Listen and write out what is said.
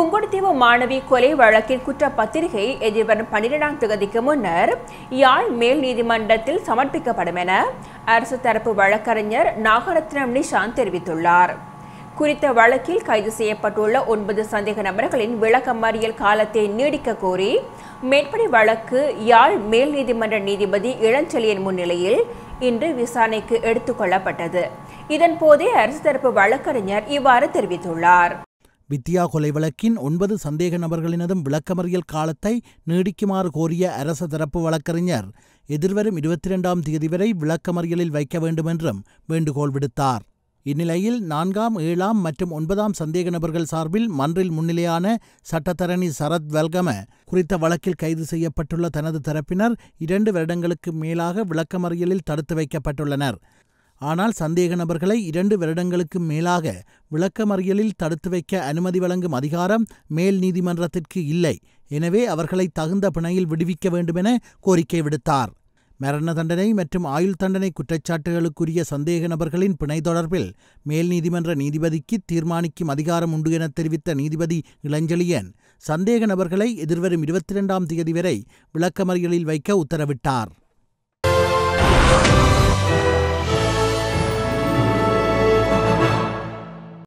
புங்குடுதீவு மாணவி கொலை வழக்கின் குற்றப்பத்திரிகை எதிர்வரும் பன்னிரெண்டாம் தேதிக்கு முன்னர் யாழ் மேல் நீதிமன்றத்தில் சமர்ப்பிக்கப்படும் என அரசு தரப்பு வழக்கறிஞர் நாகரத்னம் நிஷாந்த் தெரிவித்துள்ளார். குறித்த வழக்கில் கைது செய்யப்பட்டுள்ள ஒன்பது சந்தேக நபர்களின் விளக்கமறியல் காலத்தை நீடிக்க கோரி மேற்படி வழக்கு யாழ் மேல் நீதிமன்ற நீதிபதி இளஞ்செழியன் முன்னிலையில் இன்று விசாரணைக்கு எடுத்துக்கொள்ளப்பட்டது இதன்போதே இதன் போதே அரசு தரப்பு வழக்கறிஞர் இவ்வாறு தெரிவித்துள்ளார். வித்தியா கொலை வழக்கின் ஒன்பது சந்தேக நபர்களினதும் விளக்கமறியல் காலத்தை நீடிக்குமாறு கோரிய அரச தரப்பு வழக்கறிஞர் எதிர்வரும் இருபத்தி இரண்டாம் தேதி வரை விளக்கமறியலில் வைக்க வேண்டுமென்றும் வேண்டுகோள் விடுத்தார். இந்நிலையில் நான்காம் ஏழாம் மற்றும் ஒன்பதாம் சந்தேக நபர்கள் சார்பில் மன்றில் முன்னிலையான சட்டத்தரணி சரத் வெல்கம குறித்த வழக்கில் கைது செய்யப்பட்டுள்ள தனது தரப்பினர் இரண்டு வருடங்களுக்கு மேலாக விளக்கமறியலில் தடுத்து வைக்கப்பட்டுள்ளனர். ஆனால் சந்தேக நபர்களை இரண்டு வருடங்களுக்கு மேலாக விளக்கமறியலில் தடுத்து வைக்க அனுமதி வழங்கும் அதிகாரம் மேல் நீதிமன்றத்திற்கு இல்லை. எனவே அவர்களை தகுந்த பிணையில் விடுவிக்க வேண்டுமென கோரிக்கை விடுத்தார். மரண தண்டனை மற்றும் ஆயுள் தண்டனை குற்றச்சாட்டுகளுக்குரிய சந்தேக நபர்களின் பிணை தொடர்பில் மேல் நீதிமன்ற நீதிபதிக்கு தீர்மானிக்கும் அதிகாரம் உண்டு என தெரிவித்த நீதிபதி இளஞ்செழியன் சந்தேக நபர்களை எதிர்வரும் இருபத்தி இரண்டாம் தேதி வரை விளக்கமறியலில் வைக்க உத்தரவிட்டார்.